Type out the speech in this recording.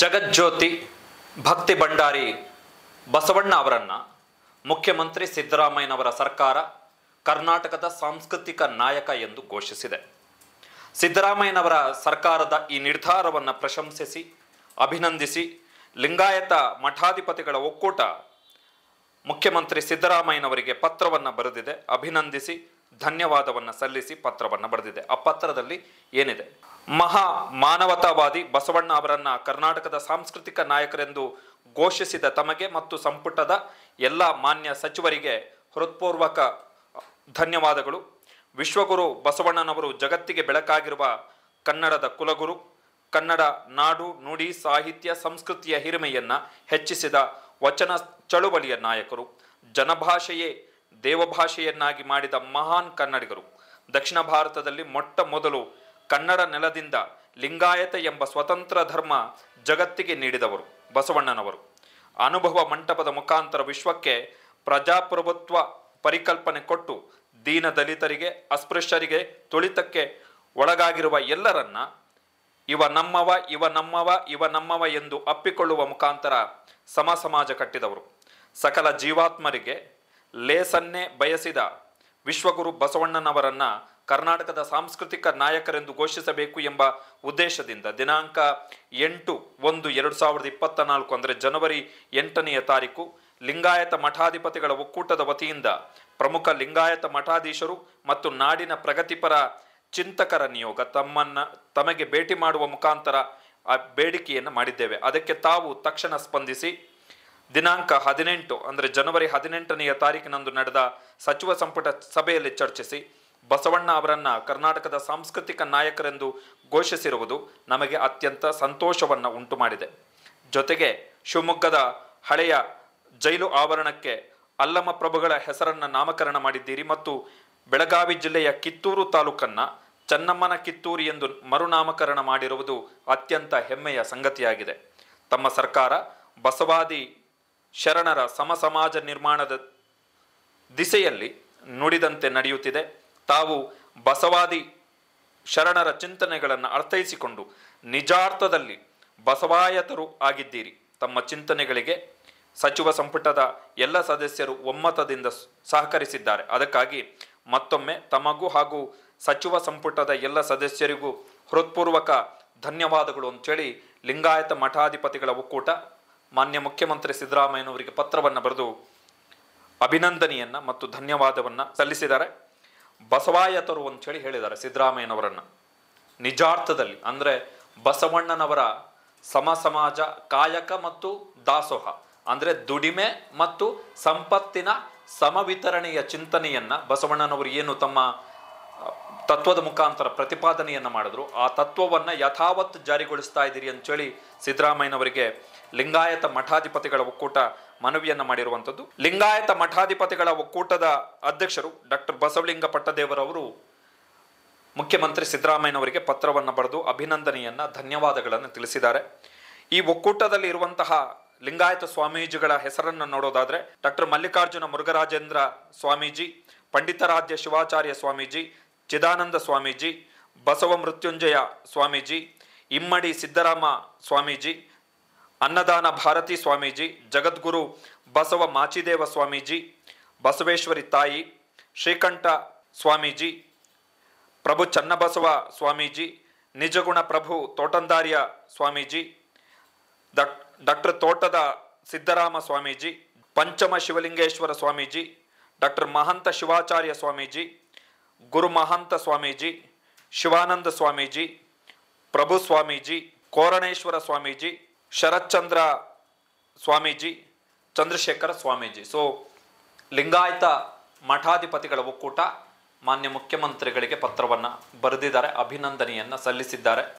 ಜಗಜ್ಯೋತಿ, ಭಕ್ತಿ ಭಂಡಾರಿ ಬಸವಣ್ಣ ಅವರನ್ನು ಮುಖ್ಯಮಂತ್ರಿ ಸಿದ್ದರಾಮಯ್ಯನವರ ಸರ್ಕಾರ ಕರ್ನಾಟಕದ ಸಾಂಸ್ಕೃತಿಕ ನಾಯಕ ಎಂದು ಘೋಷಿಸಿದೆ. ಸಿದ್ದರಾಮಯ್ಯನವರ ಸರ್ಕಾರದ ಈ ನಿರ್ಧಾರವನ್ನು ಪ್ರಶಂಸಿಸಿ, ಅಭಿನಂದಿಸಿ ಲಿಂಗಾಯತ ಮಠಾಧಿಪತಿಗಳ ಒಕ್ಕೂಟ ಮುಖ್ಯಮಂತ್ರಿ ಸಿದ್ದರಾಮಯ್ಯನವರಿಗೆ ಪತ್ರವನ್ನು ಬರೆದಿದೆ. ಅಭಿನಂದಿಸಿ, ಧನ್ಯವಾದವನ್ನು ಸಲ್ಲಿಸಿ ಪತ್ರವನ್ನು ಬರೆದಿದೆ. ಆ ಪತ್ರದಲ್ಲಿ ಏನಿದೆ? ಮಹಾ ಮಾನವತಾವಾದಿ ಬಸವಣ್ಣ ಅವರನ್ನ ಕರ್ನಾಟಕದ ಸಾಂಸ್ಕೃತಿಕ ನಾಯಕರೆಂದು ಘೋಷಿಸಿದ ತಮಗೆ ಮತ್ತು ಸಂಪುಟದ ಎಲ್ಲ ಮಾನ್ಯ ಸಚಿವರಿಗೆ ಹೃತ್ಪೂರ್ವಕ ಧನ್ಯವಾದಗಳು. ವಿಶ್ವಗುರು ಬಸವಣ್ಣನವರು ಜಗತ್ತಿಗೆ ಬೆಳಕಾಗಿರುವ ಕನ್ನಡದ ಕುಲಗುರು, ಕನ್ನಡ ನಾಡು ನುಡಿ ಸಾಹಿತ್ಯ ಸಂಸ್ಕೃತಿಯ ಹಿರಿಮೆಯನ್ನು ಹೆಚ್ಚಿಸಿದ ವಚನ ಚಳುವಳಿಯ ನಾಯಕರು, ಜನಭಾಷೆಯೇ ದೇವಭಾಷೆಯನ್ನಾಗಿ ಮಾಡಿದ ಮಹಾನ್ ಕನ್ನಡಿಗರು. ದಕ್ಷಿಣ ಭಾರತದಲ್ಲಿ ಮೊಟ್ಟ ಮೊದಲು ಕನ್ನಡ ನೆಲದಿಂದ ಲಿಂಗಾಯತ ಎಂಬ ಸ್ವತಂತ್ರ ಧರ್ಮ ಜಗತ್ತಿಗೆ ನೀಡಿದವರು ಬಸವಣ್ಣನವರು. ಅನುಭವ ಮಂಟಪದ ಮುಖಾಂತರ ವಿಶ್ವಕ್ಕೆ ಪ್ರಜಾಪ್ರಭುತ್ವ ಪರಿಕಲ್ಪನೆ ಕೊಟ್ಟು ದೀನ ದಲಿತರಿಗೆ, ಅಸ್ಪೃಶ್ಯರಿಗೆ, ತುಳಿತಕ್ಕೆ ಒಳಗಾಗಿರುವ ಎಲ್ಲರನ್ನ ಇವ ನಮ್ಮವ ಇವ ನಮ್ಮವ ಇವ ನಮ್ಮವ ಎಂದು ಅಪ್ಪಿಕೊಳ್ಳುವ ಮುಖಾಂತರ ಸಮ ಸಮಾಜ ಕಟ್ಟಿದವರು. ಸಕಲ ಜೀವಾತ್ಮರಿಗೆ ಲೇಸನ್ನೇ ಬಯಸಿದ ವಿಶ್ವಗುರು ಬಸವಣ್ಣನವರನ್ನ ಕರ್ನಾಟಕದ ಸಾಂಸ್ಕೃತಿಕ ನಾಯಕರೆಂದು ಘೋಷಿಸಬೇಕು ಎಂಬ ಉದ್ದೇಶದಿಂದ ದಿನಾಂಕ ಎಂಟು ಒಂದು ಎರಡು ಸಾವಿರದ ಇಪ್ಪತ್ತ ನಾಲ್ಕು ಅಂದರೆ ಜನವರಿ ಎಂಟನೆಯ ತಾರೀಕು, ಲಿಂಗಾಯತ ಮಠಾಧಿಪತಿಗಳ ಒಕ್ಕೂಟದ ವತಿಯಿಂದ ಪ್ರಮುಖ ಲಿಂಗಾಯತ ಮಠಾಧೀಶರು ಮತ್ತು ನಾಡಿನ ಪ್ರಗತಿಪರ ಚಿಂತಕರ ನಿಯೋಗ ತಮ್ಮನ್ನ, ತಮಗೆ ಭೇಟಿ ಮಾಡುವ ಮುಖಾಂತರ ಆ ಬೇಡಿಕೆಯನ್ನು ಮಾಡಿದ್ದೇವೆ. ಅದಕ್ಕೆ ತಾವು ತಕ್ಷಣ ಸ್ಪಂದಿಸಿ ದಿನಾಂಕ ಹದಿನೆಂಟು, ಅಂದರೆ ಜನವರಿ ಹದಿನೆಂಟನೆಯ ತಾರೀಕಿನಂದು ನಡೆದ ಸಚಿವ ಸಂಪುಟ ಸಭೆಯಲ್ಲಿ ಚರ್ಚಿಸಿ, ಬಸವಣ್ಣ ಅವರನ್ನ ಕರ್ನಾಟಕದ ಸಾಂಸ್ಕೃತಿಕ ನಾಯಕರೆಂದು ಘೋಷಿಸಿರುವುದು ನಮಗೆ ಅತ್ಯಂತ ಸಂತೋಷವನ್ನು ಉಂಟು ಮಾಡಿದೆ ಜೊತೆಗೆ ಶಿವಮೊಗ್ಗದ ಹಳೆಯ ಜೈಲು ಆವರಣಕ್ಕೆ ಅಲ್ಲಮ ಪ್ರಭುಗಳ ಹೆಸರನ್ನು ನಾಮಕರಣ ಮಾಡಿದ್ದೀರಿ ಮತ್ತು ಬೆಳಗಾವಿ ಜಿಲ್ಲೆಯ ಕಿತ್ತೂರು ತಾಲೂಕನ್ನು ಚನ್ನಮ್ಮನ ಕಿತ್ತೂರು ಎಂದು ಮರುನಾಮಕರಣ ಮಾಡಿರುವುದು ಅತ್ಯಂತ ಹೆಮ್ಮೆಯ ಸಂಗತಿಯಾಗಿದೆ. ತಮ್ಮ ಸರ್ಕಾರ ಬಸವಾದಿ ಶರಣರ ಸಮ ಸಮಾಜ ನಿರ್ಮಾಣದ ದಿಸೆಯಲ್ಲಿ ನುಡಿದಂತೆ ನಡೆಯುತ್ತಿದೆ. ತಾವು ಬಸವಾದಿ ಶರಣರ ಚಿಂತನೆಗಳನ್ನು ಅರ್ಥೈಸಿಕೊಂಡು ನಿಜಾರ್ಥದಲ್ಲಿ ಬಸವಾಯತರು ಆಗಿದ್ದೀರಿ. ತಮ್ಮ ಚಿಂತನೆಗಳಿಗೆ ಸಚಿವ ಸಂಪುಟದ ಎಲ್ಲ ಸದಸ್ಯರು ಒಮ್ಮತದಿಂದ ಸಹಕರಿಸಿದ್ದಾರೆ. ಅದಕ್ಕಾಗಿ ಮತ್ತೊಮ್ಮೆ ತಮಗೂ ಹಾಗೂ ಸಚಿವ ಸಂಪುಟದ ಎಲ್ಲ ಸದಸ್ಯರಿಗೂ ಹೃತ್ಪೂರ್ವಕ ಧನ್ಯವಾದಗಳು ಅಂತೇಳಿ ಲಿಂಗಾಯತ ಮಠಾಧಿಪತಿಗಳ ಒಕ್ಕೂಟ ಮಾನ್ಯ ಮುಖ್ಯಮಂತ್ರಿ ಸಿದ್ದರಾಮಯ್ಯನವರಿಗೆ ಪತ್ರವನ್ನು ಬರೆದು ಅಭಿನಂದನೆಯನ್ನು ಮತ್ತು ಧನ್ಯವಾದವನ್ನು ಸಲ್ಲಿಸಿದ್ದಾರೆ. ಬಸವಾಯತರು ಅಂತೇಳಿ ಹೇಳಿದ್ದಾರೆ ಸಿದ್ದರಾಮಯ್ಯನವರನ್ನು. ನಿಜಾರ್ಥದಲ್ಲಿ ಅಂದರೆ ಬಸವಣ್ಣನವರ ಸಮ ಸಮಾಜ ಕಾಯಕ ಮತ್ತು ದಾಸೋಹ. ಅಂದರೆ ದುಡಿಮೆ ಮತ್ತು ಸಂಪತ್ತಿನ ಸಮವಿತರಣೆಯ ಚಿಂತನೆಯನ್ನು ಬಸವಣ್ಣನವರು ಏನು ತಮ್ಮ ತತ್ವದ ಮುಖಾಂತರ ಪ್ರತಿಪಾದನೆಯನ್ನು ಮಾಡಿದ್ರು. ಆ ತತ್ವವನ್ನು ಯಥಾವತ್ ಜಾರಿಗೊಳಿಸ್ತಾ ಇದ್ದೀರಿ ಅಂತೇಳಿ ಸಿದ್ದರಾಮಯ್ಯನವರಿಗೆ ಲಿಂಗಾಯತ ಮಠಾಧಿಪತಿಗಳ ಒಕ್ಕೂಟ ಮನವಿಯನ್ನು ಮಾಡಿರುವಂಥದ್ದು. ಲಿಂಗಾಯತ ಮಠಾಧಿಪತಿಗಳ ಒಕ್ಕೂಟದ ಅಧ್ಯಕ್ಷರು ಡಾಕ್ಟರ್ ಬಸವಲಿಂಗ ಪಟ್ಟದೇವರವರು ಮುಖ್ಯಮಂತ್ರಿ ಸಿದ್ದರಾಮಯ್ಯನವರಿಗೆ ಪತ್ರವನ್ನು ಬರೆದು ಅಭಿನಂದನೆಯನ್ನು, ಧನ್ಯವಾದಗಳನ್ನು ತಿಳಿಸಿದ್ದಾರೆ. ಈ ಒಕ್ಕೂಟದಲ್ಲಿ ಇರುವಂತಹ ಲಿಂಗಾಯತ ಸ್ವಾಮೀಜಿಗಳ ಹೆಸರನ್ನು ನೋಡೋದಾದರೆ ಡಾಕ್ಟರ್ ಮಲ್ಲಿಕಾರ್ಜುನ ಮುರುಘರಾಜೇಂದ್ರ ಸ್ವಾಮೀಜಿ, ಪಂಡಿತಾರಾಧ್ಯ ಶಿವಾಚಾರ್ಯ ಸ್ವಾಮೀಜಿ ಚಿದಾನಂದ ಸ್ವಾಮೀಜಿ, ಬಸವ ಮೃತ್ಯುಂಜಯ ಸ್ವಾಮೀಜಿ, ಇಮ್ಮಡಿ ಸಿದ್ದರಾಮ ಸ್ವಾಮೀಜಿ, ಅನ್ನದಾನ ಭಾರತಿ ಸ್ವಾಮೀಜಿ, ಜಗದ್ಗುರು ಬಸವ ಮಾಚಿದೇವ ಸ್ವಾಮೀಜಿ, ಬಸವೇಶ್ವರಿ ತಾಯಿ, ಶ್ರೀಕಂಠ ಸ್ವಾಮೀಜಿ, ಪ್ರಭು ಚನ್ನಬಸವ ಸ್ವಾಮೀಜಿ, ನಿಜಗುಣ ಪ್ರಭು ತೋಟಂದಾರ್ಯ ಸ್ವಾಮೀಜಿ, ಡಾಕ್, ಡಾಕ್ಟರ್ ತೋಟದ ಸಿದ್ದರಾಮ ಸ್ವಾಮೀಜಿ, ಪಂಚಮ ಶಿವಲಿಂಗೇಶ್ವರ ಸ್ವಾಮೀಜಿ, ಡಾಕ್ಟರ್ ಮಹಂತ ಶಿವಾಚಾರ್ಯ ಸ್ವಾಮೀಜಿ ಗುರು ಮಹಾಂತ ಸ್ವಾಮೀಜಿ, ಶಿವಾನಂದ ಸ್ವಾಮೀಜಿ, ಪ್ರಭು ಸ್ವಾಮೀಜಿ, ಕೋರಣೇಶ್ವರ ಸ್ವಾಮೀಜಿ, ಶರತ್ಚಂದ್ರ ಸ್ವಾಮೀಜಿ, ಚಂದ್ರಶೇಖರ ಸ್ವಾಮೀಜಿ. ಸೊ ಲಿಂಗಾಯತ ಮಠಾಧಿಪತಿಗಳ ಒಕ್ಕೂಟ ಮಾನ್ಯ ಮುಖ್ಯಮಂತ್ರಿಗಳಿಗೆ ಪತ್ರವನ್ನು ಬರೆದಿದ್ದಾರೆ, ಅಭಿನಂದನೆಯನ್ನು ಸಲ್ಲಿಸಿದ್ದಾರೆ.